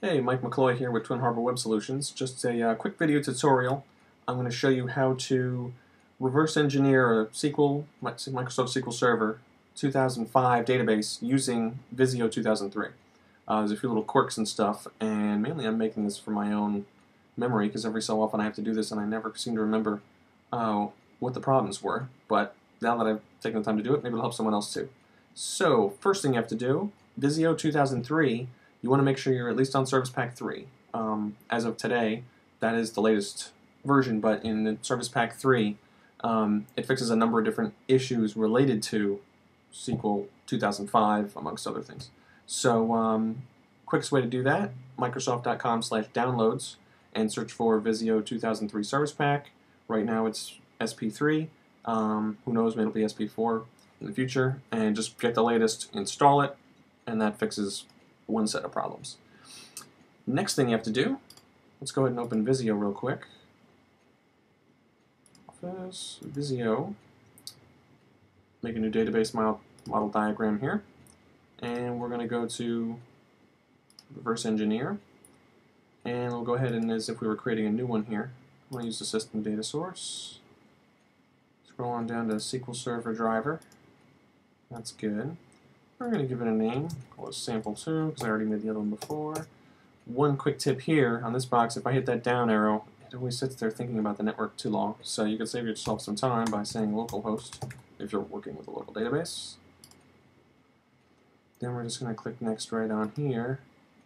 Hey, Mike McCloy here with Twin Harbor Web Solutions. Just a uh, quick video tutorial. I'm going to show you how to reverse engineer a SQL, Microsoft SQL Server 2005 database using Visio 2003. Uh, there's a few little quirks and stuff, and mainly I'm making this for my own memory because every so often I have to do this and I never seem to remember uh, what the problems were. But now that I've taken the time to do it, maybe it'll help someone else too. So, first thing you have to do, Visio 2003 you want to make sure you're at least on Service Pack 3. Um, as of today, that is the latest version, but in the Service Pack 3, um, it fixes a number of different issues related to SQL 2005, amongst other things. So, um, quickest way to do that, Microsoft.com slash downloads, and search for Visio 2003 Service Pack. Right now it's SP3. Um, who knows, maybe it'll be SP4 in the future. And just get the latest, install it, and that fixes one set of problems. Next thing you have to do, let's go ahead and open Visio real quick. Office, Visio, make a new database model, model diagram here, and we're going to go to reverse engineer, and we'll go ahead and as if we were creating a new one here, I'm going to use the system data source, scroll on down to SQL Server driver, that's good. We're going to give it a name, call it sample 2, because I already made the other one before. One quick tip here on this box, if I hit that down arrow, it always sits there thinking about the network too long. So you can save yourself some time by saying localhost if you're working with a local database. Then we're just going to click next right on here.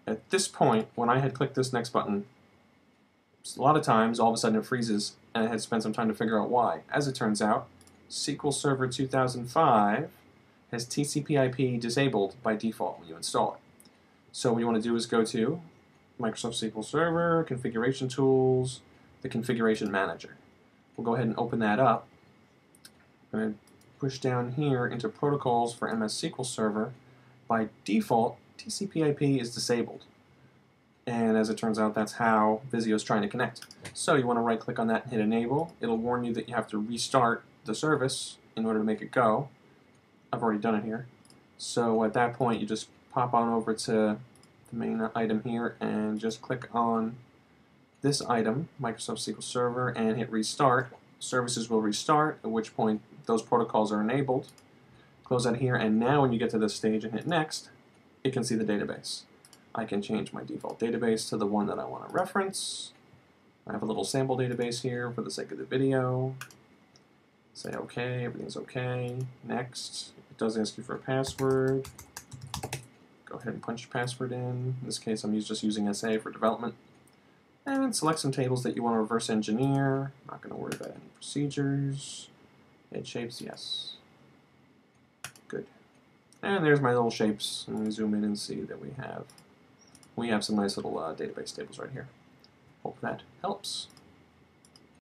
At this point, when I had clicked this next button, a lot of times all of a sudden it freezes and I had spent some time to figure out why. As it turns out, SQL Server 2005 has TCP/IP disabled by default when you install it. So what you want to do is go to Microsoft SQL Server, Configuration Tools, the Configuration Manager. We'll go ahead and open that up. I'm going to push down here into Protocols for MS SQL Server. By default, TCP/IP is disabled. And as it turns out, that's how Visio is trying to connect. So you want to right-click on that and hit Enable. It'll warn you that you have to restart the service in order to make it go. I've already done it here. So at that point, you just pop on over to the main item here and just click on this item, Microsoft SQL Server, and hit Restart. Services will restart, at which point those protocols are enabled. Close that here, and now when you get to this stage and hit Next, it can see the database. I can change my default database to the one that I want to reference. I have a little sample database here for the sake of the video. Say OK, everything's OK. Next. Does ask you for a password. Go ahead and punch your password in. In this case, I'm just using SA for development. And select some tables that you want to reverse engineer. Not going to worry about any procedures. Head shapes, yes. Good. And there's my little shapes. Let me zoom in and see that we have we have some nice little uh, database tables right here. Hope that helps.